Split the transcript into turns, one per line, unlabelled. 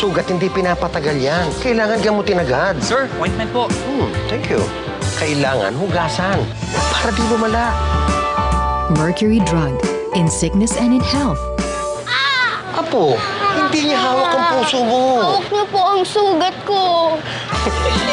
sugat, hindi pinapatagal yan. Kailangan gamutin agad.
Sir, ointment po.
Hmm, thank you. Kailangan hugasan para di lumala.
Mercury Drug. In sickness and in health.
Apo, hindi niya hawak ang puso mo.
Hawak niyo po ang sugat ko.